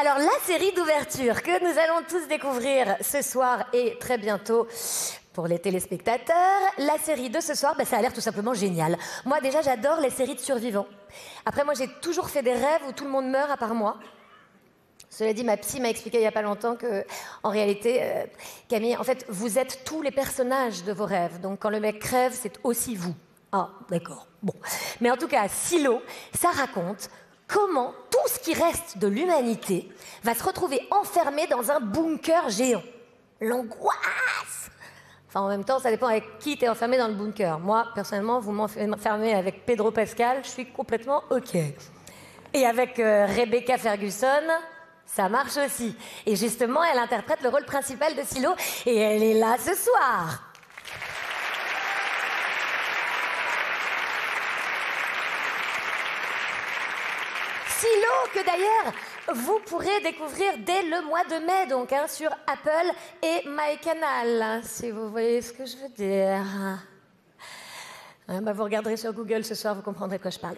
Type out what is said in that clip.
Alors, la série d'ouverture que nous allons tous découvrir ce soir et très bientôt pour les téléspectateurs, la série de ce soir, ben, ça a l'air tout simplement génial. Moi, déjà, j'adore les séries de survivants. Après, moi, j'ai toujours fait des rêves où tout le monde meurt à part moi. Cela dit, ma psy m'a expliqué il n'y a pas longtemps que, en réalité, euh, Camille, en fait, vous êtes tous les personnages de vos rêves. Donc, quand le mec crève, c'est aussi vous. Ah, d'accord. Bon. Mais en tout cas, Silo, ça raconte comment tout ce qui reste de l'humanité va se retrouver enfermé dans un bunker géant. L'angoisse Enfin, en même temps, ça dépend avec qui t'es enfermé dans le bunker. Moi, personnellement, vous m'enfermez avec Pedro Pascal, je suis complètement OK. Et avec euh, Rebecca Ferguson, ça marche aussi. Et justement, elle interprète le rôle principal de Silo, et elle est là ce soir. Silo, que d'ailleurs, vous pourrez découvrir dès le mois de mai, donc, hein, sur Apple et MyCanal, si vous voyez ce que je veux dire. Hein, bah, vous regarderez sur Google ce soir, vous comprendrez de quoi je parle.